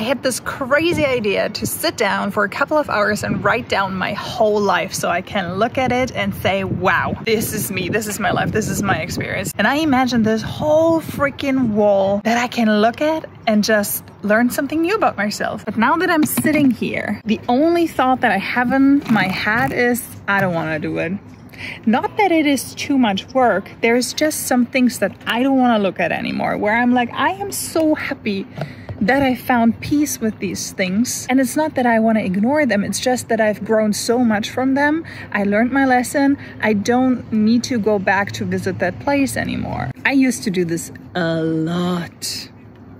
I had this crazy idea to sit down for a couple of hours and write down my whole life so I can look at it and say, wow, this is me, this is my life, this is my experience. And I imagined this whole freaking wall that I can look at and just learn something new about myself. But now that I'm sitting here, the only thought that I have in my head is, I don't want to do it. Not that it is too much work, there's just some things that I don't want to look at anymore, where I'm like, I am so happy that I found peace with these things. And it's not that I want to ignore them, it's just that I've grown so much from them. I learned my lesson. I don't need to go back to visit that place anymore. I used to do this a lot,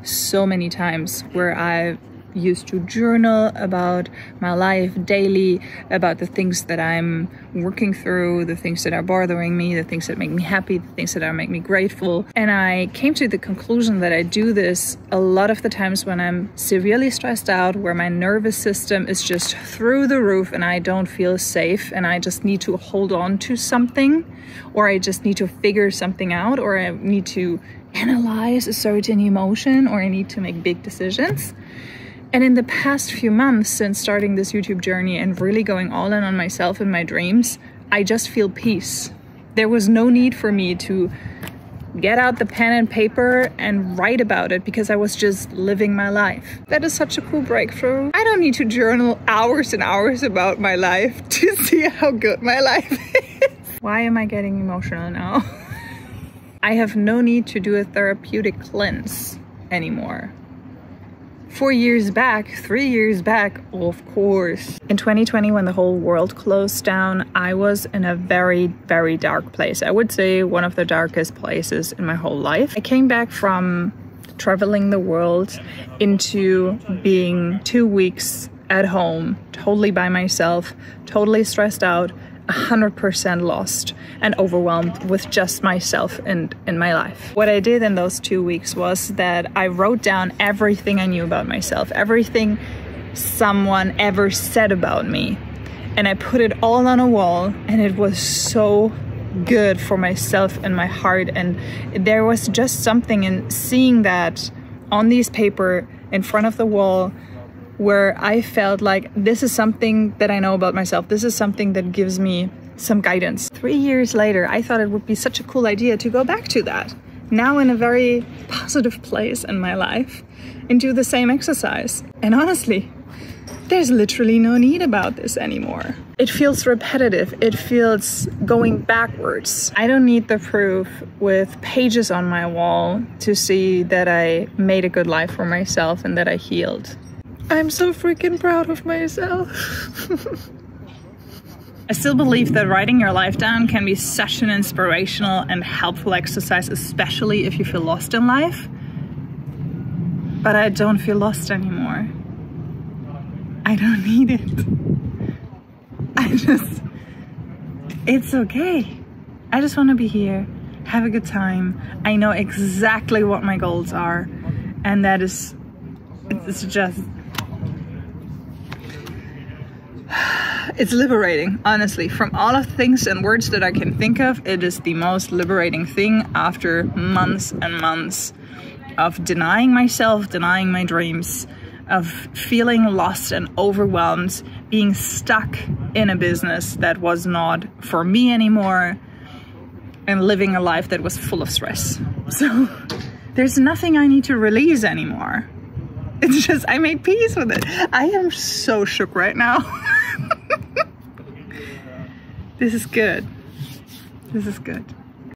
so many times, where I used to journal about my life daily, about the things that I'm working through, the things that are bothering me, the things that make me happy, the things that are make me grateful. And I came to the conclusion that I do this a lot of the times when I'm severely stressed out, where my nervous system is just through the roof and I don't feel safe and I just need to hold on to something or I just need to figure something out or I need to analyze a certain emotion or I need to make big decisions. And in the past few months since starting this YouTube journey and really going all in on myself and my dreams, I just feel peace. There was no need for me to get out the pen and paper and write about it because I was just living my life. That is such a cool breakthrough. I don't need to journal hours and hours about my life to see how good my life is. Why am I getting emotional now? I have no need to do a therapeutic cleanse anymore four years back, three years back, of course. In 2020, when the whole world closed down, I was in a very, very dark place. I would say one of the darkest places in my whole life. I came back from traveling the world into being two weeks at home, totally by myself, totally stressed out, 100% lost and overwhelmed with just myself and in my life. What I did in those two weeks was that I wrote down everything I knew about myself, everything someone ever said about me. And I put it all on a wall, and it was so good for myself and my heart. And there was just something in seeing that on these paper in front of the wall where I felt like this is something that I know about myself. This is something that gives me some guidance. Three years later, I thought it would be such a cool idea to go back to that. Now in a very positive place in my life and do the same exercise. And honestly, there's literally no need about this anymore. It feels repetitive. It feels going backwards. I don't need the proof with pages on my wall to see that I made a good life for myself and that I healed. I'm so freaking proud of myself. I still believe that writing your life down can be such an inspirational and helpful exercise, especially if you feel lost in life. But I don't feel lost anymore. I don't need it. I just, it's okay. I just want to be here, have a good time. I know exactly what my goals are, and that is, it's just it's liberating, honestly. From all of things and words that I can think of, it is the most liberating thing after months and months of denying myself, denying my dreams, of feeling lost and overwhelmed, being stuck in a business that was not for me anymore, and living a life that was full of stress. So there's nothing I need to release anymore. It's just, I made peace with it. I am so shook right now. This is good. This is good.